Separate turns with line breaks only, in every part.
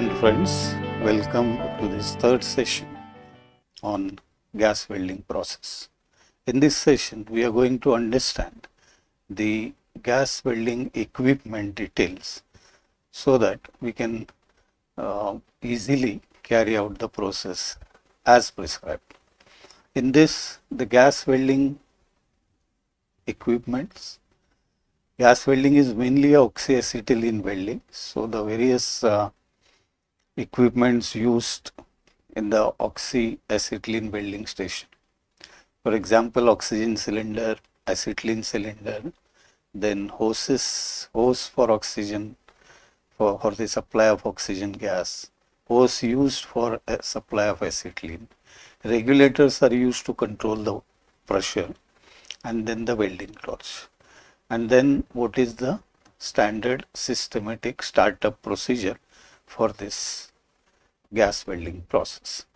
student friends, welcome to this third session on gas welding process. In this session, we are going to understand the gas welding equipment details so that we can uh, easily carry out the process as prescribed. In this, the gas welding equipments gas welding is mainly oxyacetylene welding so the various uh, equipments used in the oxyacetylene welding station. For example oxygen cylinder acetylene cylinder then hoses hose for oxygen for, for the supply of oxygen gas hose used for a supply of acetylene. Regulators are used to control the pressure and then the welding torch and then what is the standard systematic startup procedure for this gas welding process.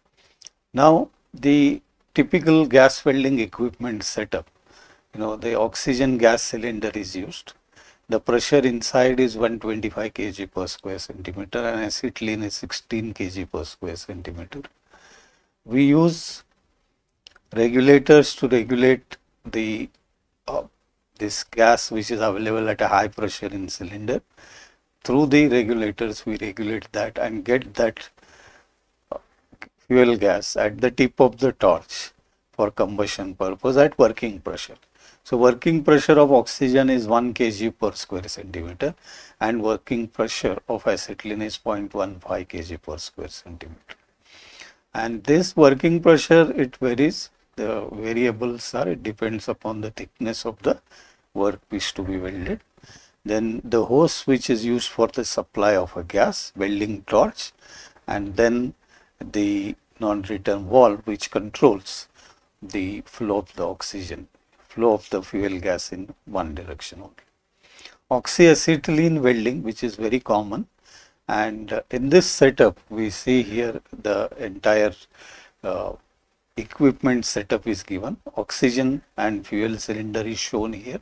Now the typical gas welding equipment setup, you know the oxygen gas cylinder is used. The pressure inside is 125 kg per square centimeter and acetylene is 16 kg per square centimeter. We use regulators to regulate the uh, this gas which is available at a high pressure in cylinder through the regulators we regulate that and get that fuel gas at the tip of the torch for combustion purpose at working pressure. So working pressure of oxygen is 1 kg per square centimeter and working pressure of acetylene is 0.15 kg per square centimeter. And this working pressure it varies. The variables are it depends upon the thickness of the workpiece to be welded. Then the hose which is used for the supply of a gas welding torch. And then the non-return valve which controls the flow of the oxygen flow of the fuel gas in one direction only oxyacetylene welding which is very common and in this setup we see here the entire uh, equipment setup is given. Oxygen and fuel cylinder is shown here.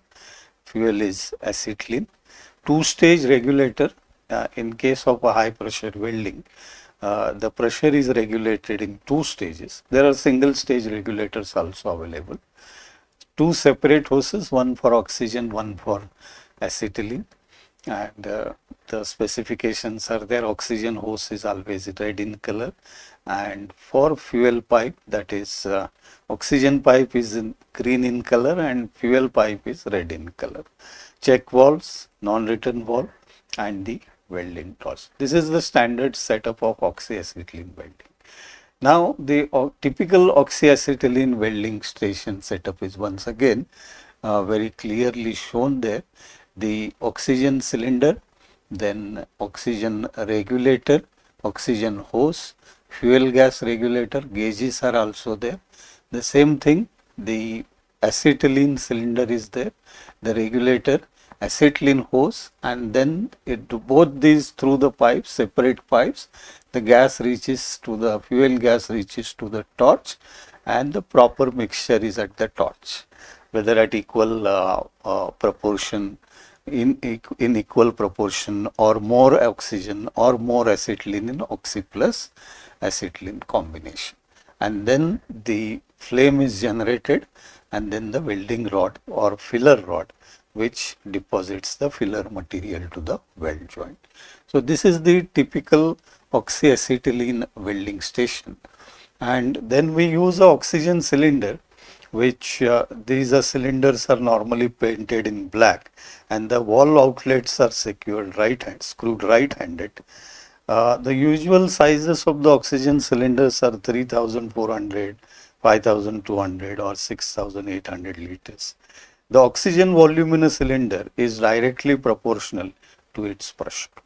Fuel is acetylene. Two stage regulator uh, in case of a high pressure welding. Uh, the pressure is regulated in two stages. There are single stage regulators also available. Two separate hoses, one for oxygen, one for acetylene and uh, the specifications are there oxygen hose is always red in color and for fuel pipe that is uh, oxygen pipe is in green in color and fuel pipe is red in color check valves non-return valve and the welding torch this is the standard setup of oxyacetylene welding. Now the typical oxyacetylene welding station setup is once again uh, very clearly shown there. The oxygen cylinder, then oxygen regulator, oxygen hose, fuel gas regulator, gauges are also there. The same thing, the acetylene cylinder is there, the regulator, acetylene hose and then it, both these through the pipes, separate pipes, the gas reaches to the fuel gas reaches to the torch and the proper mixture is at the torch whether at equal uh, uh, proportion in, in equal proportion or more oxygen or more acetylene in oxy plus acetylene combination. And then the flame is generated and then the welding rod or filler rod which deposits the filler material to the weld joint. So this is the typical oxyacetylene welding station. And then we use a oxygen cylinder which uh, these are cylinders are normally painted in black and the wall outlets are secured right hand screwed right handed uh, the usual sizes of the oxygen cylinders are 3400 5200 or 6800 liters the oxygen volume in a cylinder is directly proportional to its pressure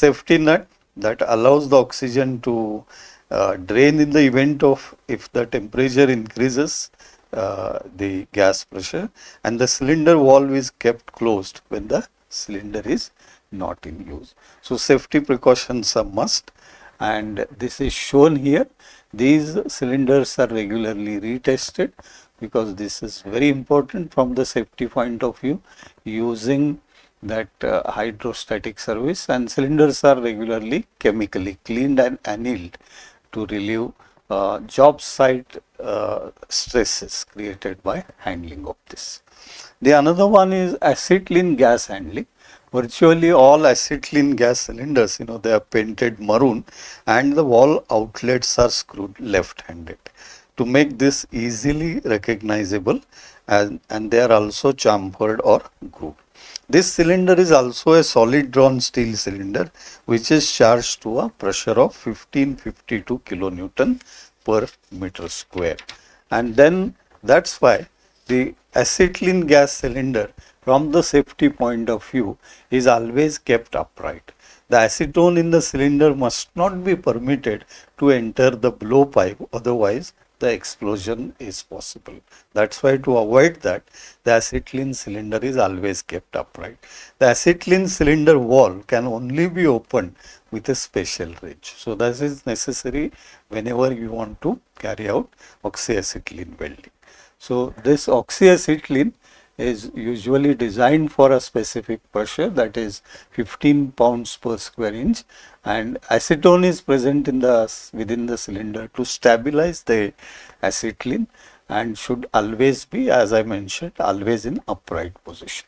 safety nut that allows the oxygen to uh, drain in the event of if the temperature increases uh, the gas pressure and the cylinder valve is kept closed when the cylinder is not in use. So safety precautions are must and this is shown here. These cylinders are regularly retested because this is very important from the safety point of view using that uh, hydrostatic service and cylinders are regularly chemically cleaned and annealed to relieve uh, job site uh, stresses created by handling of this. The another one is acetylene gas handling. Virtually all acetylene gas cylinders, you know, they are painted maroon and the wall outlets are screwed left-handed. To make this easily recognizable and, and they are also chamfered or grooved. This cylinder is also a solid drawn steel cylinder which is charged to a pressure of 1552 kilonewton per meter square. And then that's why the acetylene gas cylinder from the safety point of view is always kept upright. The acetone in the cylinder must not be permitted to enter the blowpipe otherwise the explosion is possible. That's why to avoid that, the acetylene cylinder is always kept upright. The acetylene cylinder wall can only be opened with a special wrench. So that is necessary whenever you want to carry out oxyacetylene welding. So this oxyacetylene is usually designed for a specific pressure that is 15 pounds per square inch and acetone is present in the within the cylinder to stabilize the acetylene and should always be as I mentioned always in upright position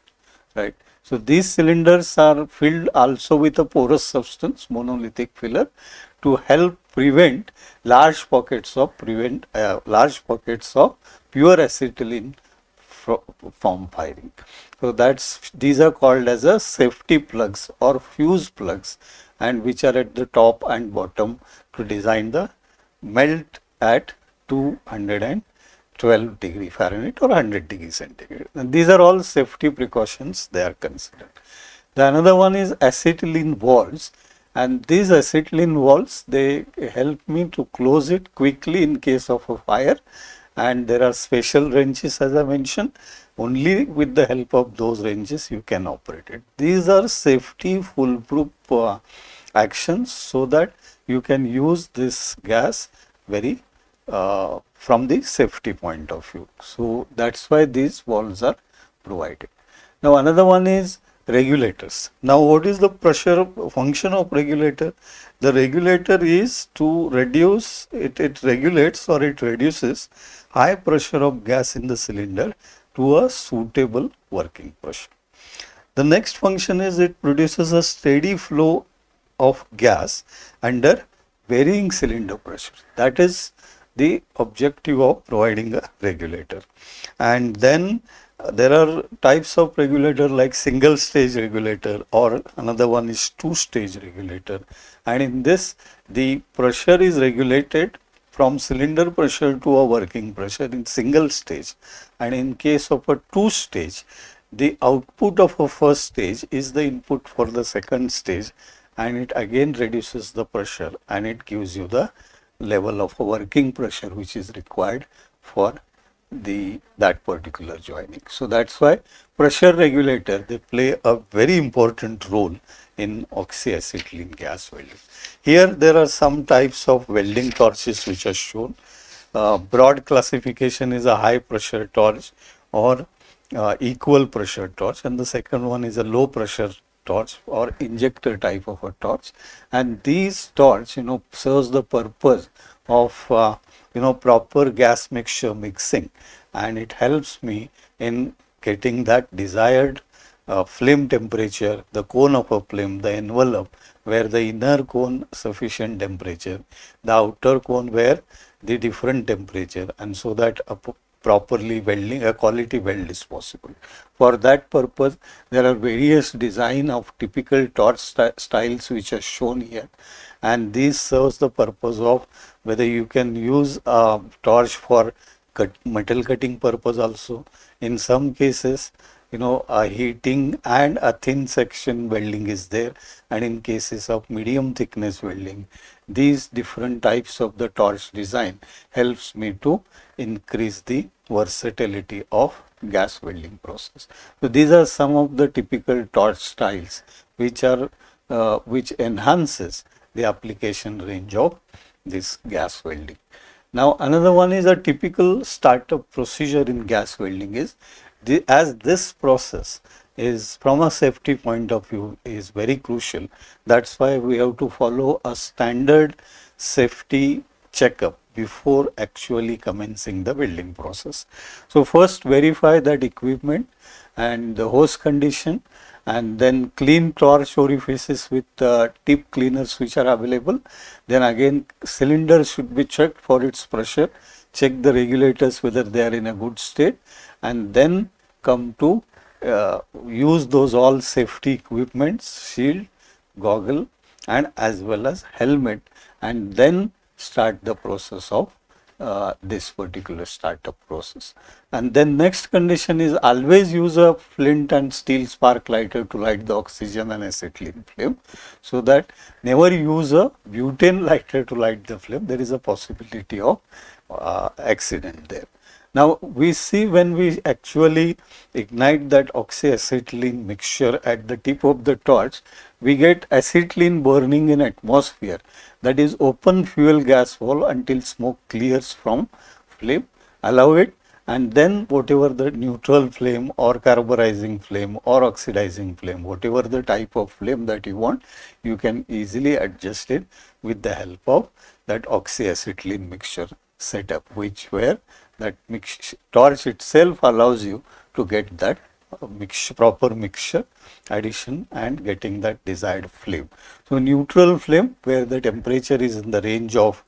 right. So these cylinders are filled also with a porous substance monolithic filler to help prevent large pockets of prevent uh, large pockets of pure acetylene from firing. So that's these are called as a safety plugs or fuse plugs and which are at the top and bottom to design the melt at 212 degree Fahrenheit or 100 degree centigrade. And these are all safety precautions they are considered. The another one is acetylene walls and these acetylene walls they help me to close it quickly in case of a fire and there are special wrenches as I mentioned only with the help of those wrenches you can operate it. These are safety foolproof uh, actions so that you can use this gas very uh, from the safety point of view. So that's why these walls are provided. Now another one is regulators. Now what is the pressure function of regulator? The regulator is to reduce, it, it regulates or it reduces high pressure of gas in the cylinder to a suitable working pressure. The next function is it produces a steady flow of gas under varying cylinder pressure. That is the objective of providing a regulator. And then there are types of regulator like single stage regulator or another one is two stage regulator. And in this the pressure is regulated from cylinder pressure to a working pressure in single stage and in case of a two stage the output of a first stage is the input for the second stage and it again reduces the pressure and it gives you the level of working pressure which is required for the that particular joining. So that's why pressure regulator they play a very important role in oxyacetylene gas welding. Here there are some types of welding torches which are shown. Uh, broad classification is a high pressure torch or uh, equal pressure torch and the second one is a low pressure torch or injector type of a torch and these torch you know serves the purpose of uh, you know proper gas mixture mixing and it helps me in getting that desired uh, flame temperature, the cone of a flame, the envelope where the inner cone sufficient temperature, the outer cone where the different temperature and so that a properly welding a quality weld is possible. For that purpose there are various design of typical torch st styles which are shown here and this serves the purpose of whether you can use a torch for cut, metal cutting purpose also. In some cases you know a heating and a thin section welding is there and in cases of medium thickness welding these different types of the torch design helps me to increase the versatility of gas welding process. So these are some of the typical torch styles which are uh, which enhances the application range of this gas welding. Now another one is a typical startup procedure in gas welding is the, as this process is from a safety point of view is very crucial. That's why we have to follow a standard safety checkup before actually commencing the welding process. So first verify that equipment and the hose condition and then clean torch orifices with uh, tip cleaners which are available. Then again cylinder should be checked for its pressure, check the regulators whether they are in a good state and then come to uh, use those all safety equipments, shield, goggle and as well as helmet and then start the process of uh, this particular startup process. And then next condition is always use a flint and steel spark lighter to light the oxygen and acetylene flame. So that never use a butane lighter to light the flame. There is a possibility of uh, accident there. Now we see when we actually ignite that oxyacetylene mixture at the tip of the torch, we get acetylene burning in atmosphere. That is open fuel gas valve until smoke clears from flame, allow it and then whatever the neutral flame or carburizing flame or oxidizing flame, whatever the type of flame that you want, you can easily adjust it with the help of that oxyacetylene mixture setup which where that mix torch itself allows you to get that uh, mix, proper mixture addition and getting that desired flame. So neutral flame where the temperature is in the range of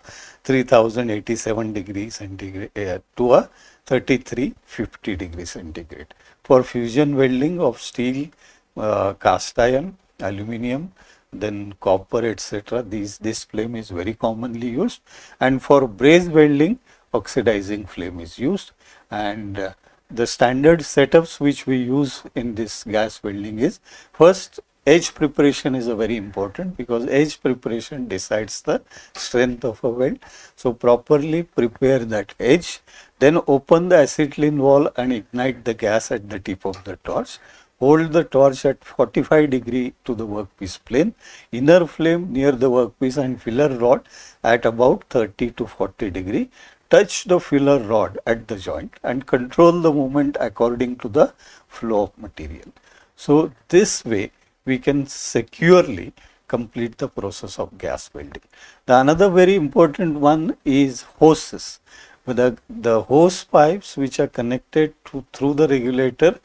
3087 degrees centigrade uh, to a 3350 degrees centigrade. For fusion welding of steel, uh, cast iron, aluminium, then copper etc. These this flame is very commonly used and for braze welding oxidizing flame is used and uh, the standard setups which we use in this gas welding is first edge preparation is a very important because edge preparation decides the strength of a weld. So properly prepare that edge then open the acetylene valve and ignite the gas at the tip of the torch. Hold the torch at 45 degree to the workpiece plane, inner flame near the workpiece and filler rod at about 30 to 40 degree touch the filler rod at the joint and control the movement according to the flow of material. So this way we can securely complete the process of gas welding. The another very important one is hoses. The, the hose pipes which are connected to, through the regulator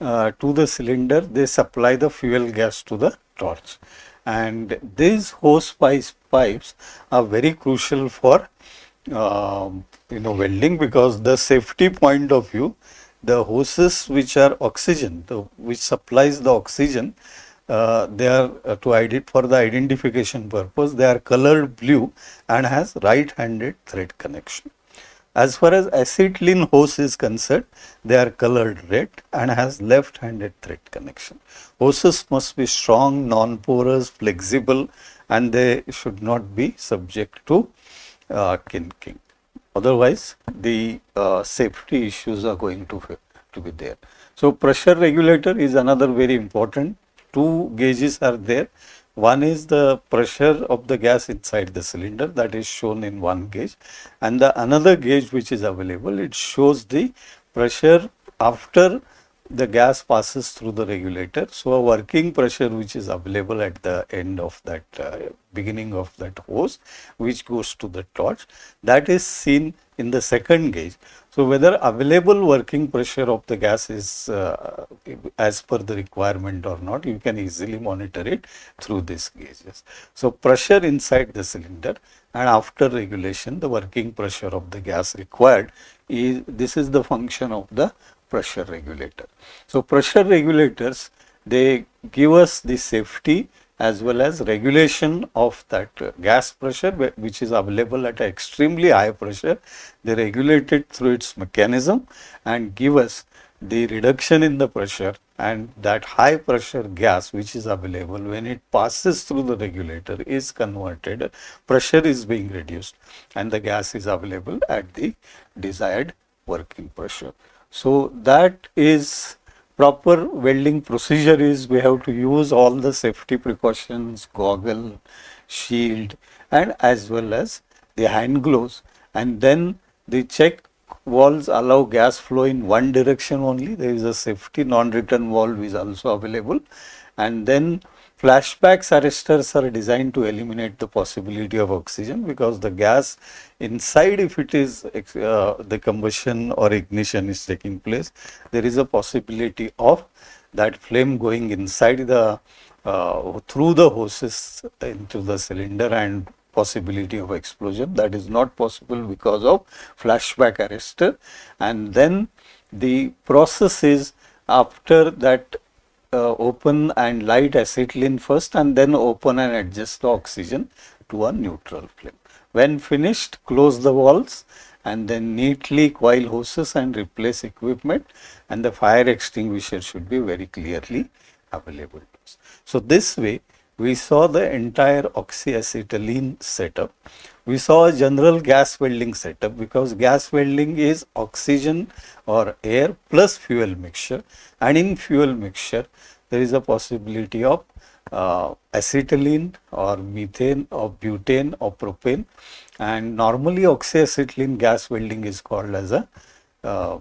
uh, to the cylinder, they supply the fuel gas to the torch. And these hose pipes, are very crucial for um, you know welding because the safety point of view the hoses which are oxygen the, which supplies the oxygen uh, they are uh, to edit for the identification purpose they are colored blue and has right handed thread connection as far as acetylene hose is concerned they are colored red and has left handed thread connection hoses must be strong non porous flexible and they should not be subject to uh, kinking. Otherwise, the uh, safety issues are going to, to be there. So, pressure regulator is another very important. Two gauges are there. One is the pressure of the gas inside the cylinder that is shown in one gauge. And the another gauge which is available it shows the pressure after the gas passes through the regulator. So, a working pressure which is available at the end of that uh, beginning of that hose which goes to the torch that is seen in the second gauge. So, whether available working pressure of the gas is uh, as per the requirement or not you can easily monitor it through these gauges. So, pressure inside the cylinder and after regulation the working pressure of the gas required is this is the function of the pressure regulator. So, pressure regulators they give us the safety as well as regulation of that gas pressure which is available at extremely high pressure. They regulate it through its mechanism and give us the reduction in the pressure and that high pressure gas which is available when it passes through the regulator is converted pressure is being reduced and the gas is available at the desired working pressure. So that is proper welding procedure is we have to use all the safety precautions, goggle, shield and as well as the hand gloves. And then the check valves allow gas flow in one direction only. There is a safety non-return valve is also available. And then flashbacks arresters are designed to eliminate the possibility of oxygen because the gas inside if it is uh, the combustion or ignition is taking place, there is a possibility of that flame going inside the uh, through the hoses into the cylinder and possibility of explosion that is not possible because of flashback arrestor and then the process is after that uh, open and light acetylene first and then open and adjust the oxygen to a neutral flame. When finished close the valves and then neatly coil hoses and replace equipment and the fire extinguisher should be very clearly available. So this way we saw the entire oxyacetylene setup. We saw a general gas welding setup because gas welding is oxygen or air plus fuel mixture and in fuel mixture there is a possibility of uh, acetylene or methane or butane or propane and normally oxyacetylene gas welding is called as a uh,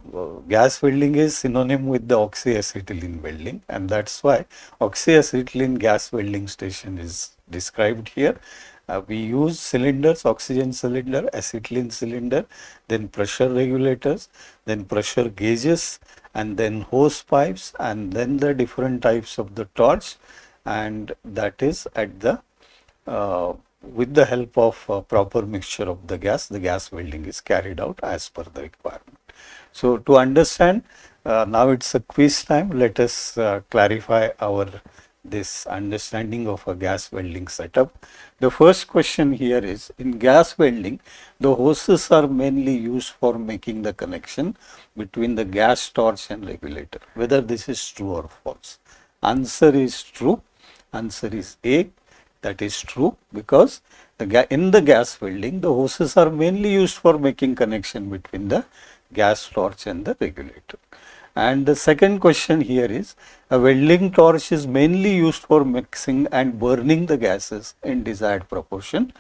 gas welding is synonym with the oxyacetylene welding and that's why oxyacetylene gas welding station is described here. Uh, we use cylinders, oxygen cylinder, acetylene cylinder, then pressure regulators, then pressure gauges and then hose pipes and then the different types of the torch and that is at the uh, with the help of uh, proper mixture of the gas, the gas welding is carried out as per the requirement. So to understand, uh, now it's a quiz time. Let us uh, clarify our this understanding of a gas welding setup. The first question here is in gas welding, the hoses are mainly used for making the connection between the gas torch and regulator. Whether this is true or false. Answer is true. Answer is A. That is true because the in the gas welding, the hoses are mainly used for making connection between the gas torch and the regulator. And the second question here is a welding torch is mainly used for mixing and burning the gases in desired proportion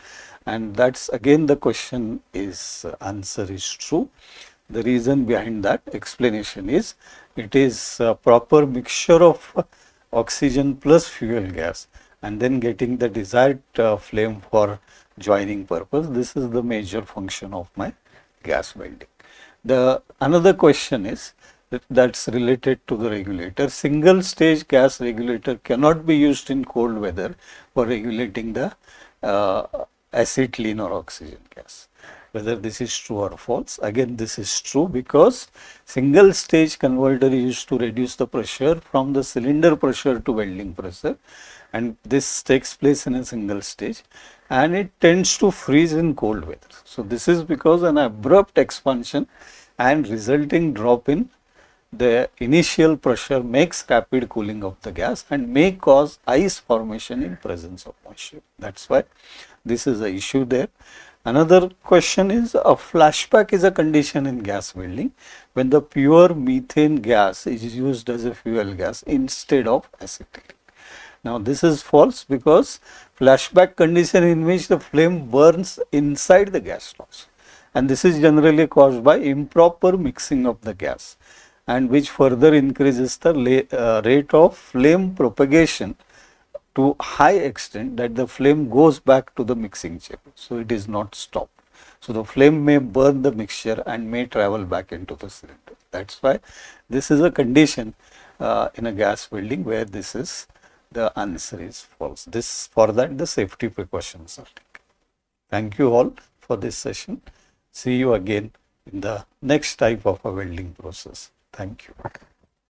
and that's again the question is uh, answer is true. The reason behind that explanation is it is a proper mixture of oxygen plus fuel gas and then getting the desired uh, flame for joining purpose. This is the major function of my gas welding. The another question is that that's related to the regulator. Single stage gas regulator cannot be used in cold weather for regulating the uh, acetylene or oxygen gas. Whether this is true or false, again this is true because single stage converter is used to reduce the pressure from the cylinder pressure to welding pressure and this takes place in a single stage and it tends to freeze in cold weather. So this is because an abrupt expansion and resulting drop in the initial pressure makes rapid cooling of the gas and may cause ice formation in presence of moisture. That's why this is the issue there. Another question is a flashback is a condition in gas welding when the pure methane gas is used as a fuel gas instead of acetylene. Now this is false because flashback condition in which the flame burns inside the gas torch and this is generally caused by improper mixing of the gas and which further increases the uh, rate of flame propagation to high extent that the flame goes back to the mixing chamber. So it is not stopped. So the flame may burn the mixture and may travel back into the cylinder. That's why this is a condition uh, in a gas welding where this is the answer is false. This for that the safety precautions are taken. Thank you all for this session. See you again in the next type of a welding process. Thank you.